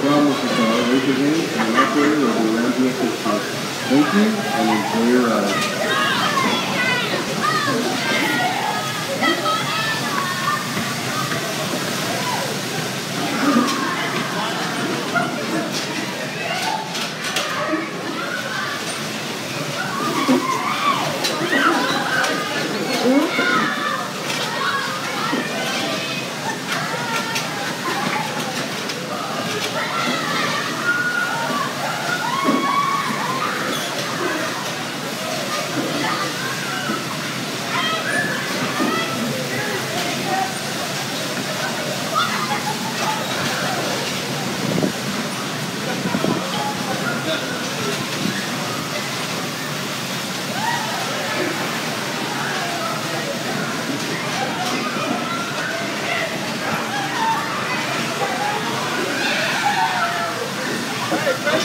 problem with the hand, and an operator will be around to you. Thank you, and enjoy your ride.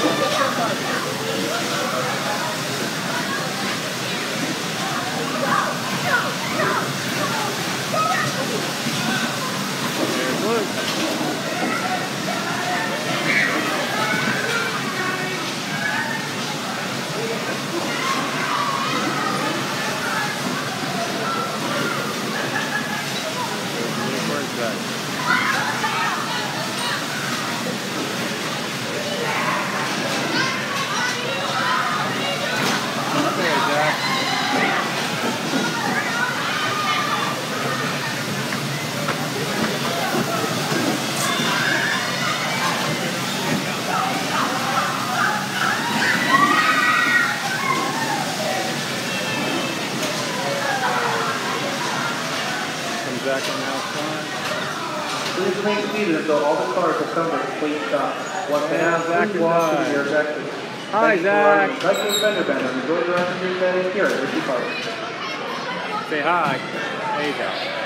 Where's back on the outside. Please remain seated until all the cars come to a complete stop. Once they have, Zach please and walk to Di. exit. Hi, Thank you for riding Zach. Special Fender Bender. Enjoy the rest of your stay here at Hersheypark. Say hi. There you go.